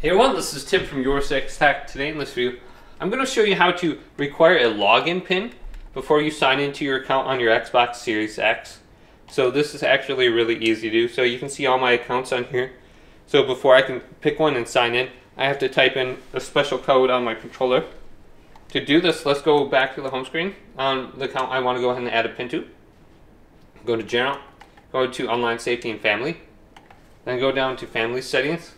Hey everyone, this is Tim from Your Six Tech. Today in this video, I'm going to show you how to require a login pin before you sign into your account on your Xbox Series X. So this is actually really easy to do. So you can see all my accounts on here. So before I can pick one and sign in, I have to type in a special code on my controller. To do this, let's go back to the home screen on the account I want to go ahead and add a pin to. Go to General, go to Online Safety and Family, then go down to Family Settings,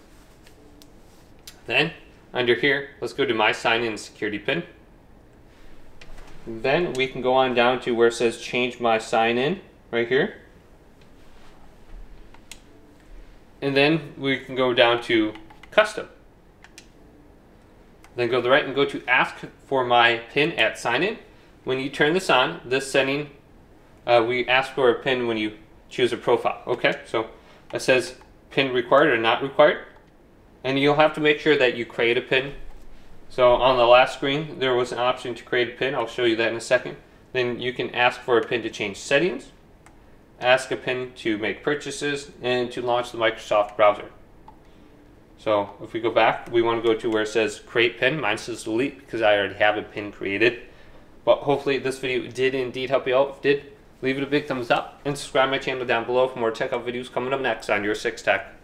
then, under here, let's go to My Sign In Security Pin. Then we can go on down to where it says Change My Sign In, right here. And then we can go down to Custom. Then go to the right and go to Ask for My PIN at Sign In. When you turn this on, this setting, uh, we ask for a PIN when you choose a profile. Okay, so it says PIN required or not required and you'll have to make sure that you create a pin. So on the last screen, there was an option to create a pin. I'll show you that in a second. Then you can ask for a pin to change settings, ask a pin to make purchases, and to launch the Microsoft browser. So if we go back, we want to go to where it says create pin. Mine says delete because I already have a pin created. But hopefully this video did indeed help you out. If did, leave it a big thumbs up and subscribe my channel down below for more tech up videos coming up next on Your Six Tech.